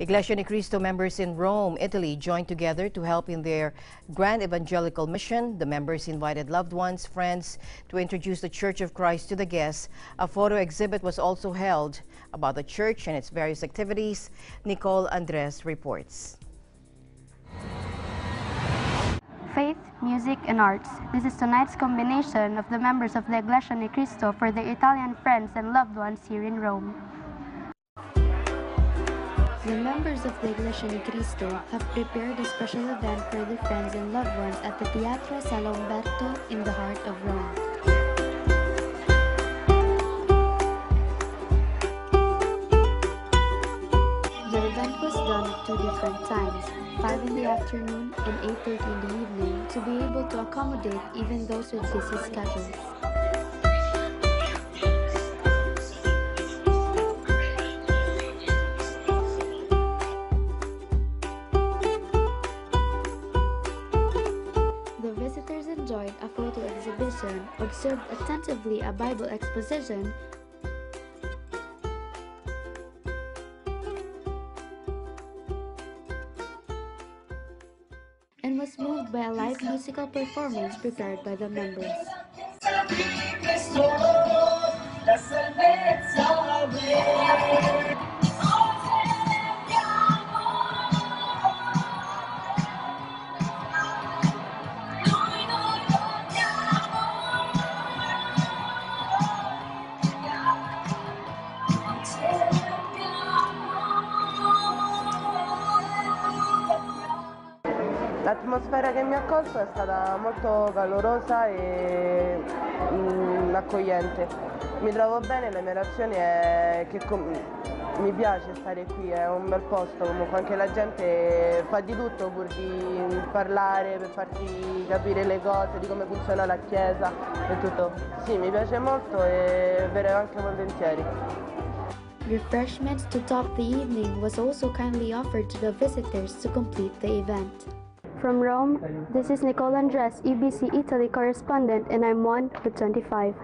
Iglesia Ni Cristo members in Rome, Italy joined together to help in their grand evangelical mission. The members invited loved ones, friends to introduce the Church of Christ to the guests. A photo exhibit was also held about the church and its various activities. Nicole Andres reports. Faith, music, and arts. This is tonight's combination of the members of the Iglesia Ni Cristo for their Italian friends and loved ones here in Rome. The members of the Iglesia Ni Cristo have prepared a special event for their friends and loved ones at the Teatro Sala Umberto in the heart of Rome. The event was done at two different times, 5 in the afternoon and 8.30 in the evening, to be able to accommodate even those with busy schedules. Enjoyed a photo exhibition, observed attentively a Bible exposition, and was moved by a live musical performance prepared by the members. L'atmosfera che mi ha accolto è stata molto calorosa e mm, accogliente. Mi trovo bene, la mia reazione è che mi piace stare qui, è un bel posto, comunque anche la gente fa di tutto pur di parlare, per farti capire le cose, di come funziona la chiesa e tutto. Sì, mi piace molto e verrei anche volentieri. Refreshments to top the evening was also kindly offered to the visitors to complete the event. From Rome, this is Nicole Andres, EBC Italy correspondent, and I'm one with 25.